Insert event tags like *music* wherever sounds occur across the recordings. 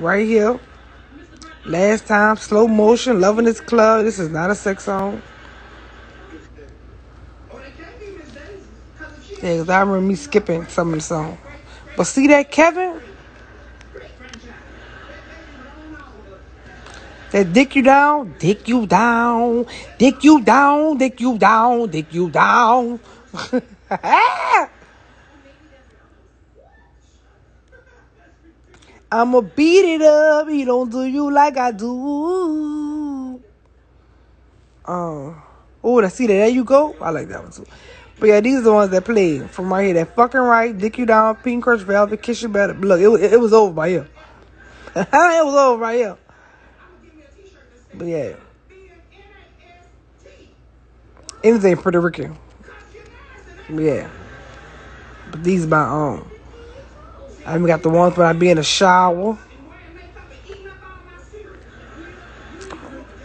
right here. Last time, slow motion, loving this club. This is not a sex song. Yeah, cause I remember me skipping some of the song. But see that Kevin? That dick you down, dick you down, dick you down, dick you down, dick you down. *laughs* Ah! I'ma beat it up. He don't do you like I do. Uh, oh, I see that. There you go. I like that one too. But yeah, these are the ones that play from right here. That fucking right, dick you down, pink crush, velvet, kiss you better. Look, it, it, it was over by here. *laughs* it was over right here. But yeah, anything Puerto Rican. Yeah, but these my own. I even got the ones when I be in the shower.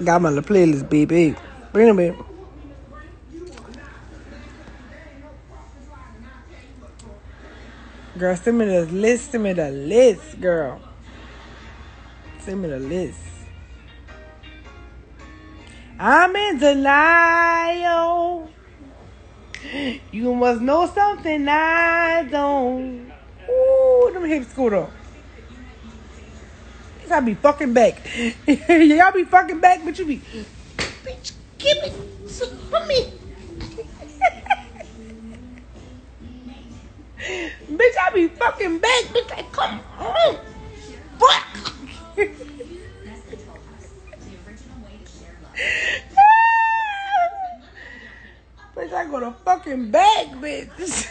Got my little playlist, baby. Bring them in. Girl, send me the list. Send me the list, girl. Send me the list. I'm in denial. You must know something I don't. Them hips scoot up. Y'all be fucking back. *laughs* Y'all be fucking back, but you be. Bitch, give some for me. *laughs* bitch, I be fucking back. Bitch, like, come on. Fuck. *laughs* bitch, I go to fucking back, bitch.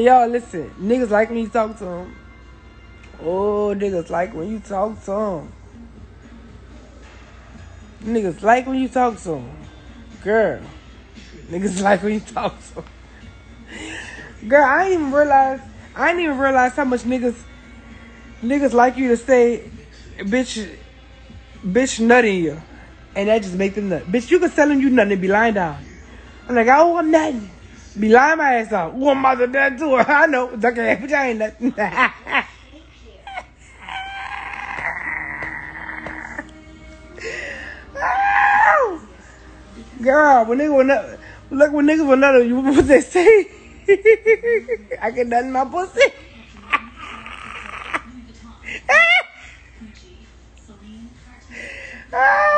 And y'all, listen, niggas like when you talk to them. Oh, niggas like when you talk to them. Niggas like when you talk to them. Girl. Niggas *laughs* like when you talk to them. Girl, I didn't even realize, I didn't even realize how much niggas, niggas like you to say, bitch, bitch nutting you. And that just make them nut. Bitch, you can tell them you nothing and be lying down. I'm like, oh, I'm nothing. Be lying my ass off. Oh, I'm about to too. I know. It's okay, but I ain't nothing. *laughs* Girl, when nigga will look when niggas will nut you *laughs* what they say? *laughs* I can nut in my pussy. oh.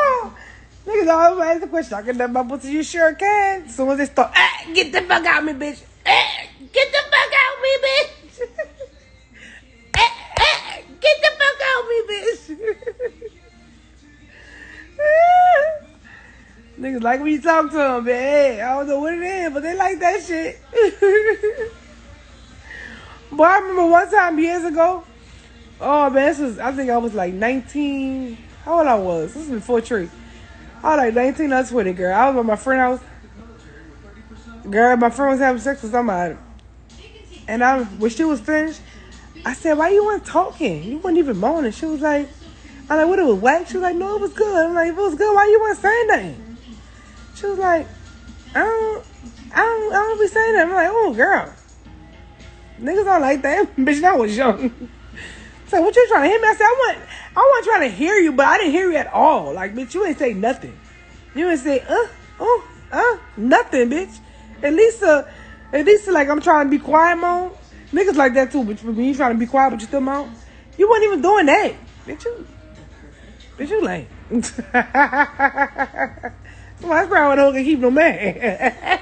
Niggas always ask the question, I can nut my pussy, you sure can. As soon as they start, ah, get the fuck out of me, bitch. Ah, get the fuck out of me, bitch. ah, *laughs* get the fuck out of me, bitch. *laughs* Niggas like when you talk to them, man. Hey, I don't know what it is, but they like that shit. *laughs* but I remember one time years ago. Oh man, this was I think I was like 19. How old I was? This was before Tree. I was like 19 or 20, girl. I was at my friend house. Girl, my friend was having sex with somebody. And I, when she was finished, I said, why you weren't talking? You weren't even moaning. She was like, I'm like, what, it was whack? She was like, no, it was good. I'm like, if it was good, why you weren't saying nothing? She was like, I don't, I don't, I don't be saying that. I'm like, oh, girl. Niggas don't like that. *laughs* Bitch, that was young. So what you trying to hit me? I said, I want, I wasn't trying to hear you, but I didn't hear you at all. Like, bitch, you ain't say nothing. You ain't say, uh, oh, uh, nothing, bitch. At least, uh, at least, like, I'm trying to be quiet mode. Niggas like that too, but when you trying to be quiet, but you still mouth, you wasn't even doing that. Bitch, you, bitch, you lame. *laughs* so that's probably why I don't keep no man. *laughs*